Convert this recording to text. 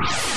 you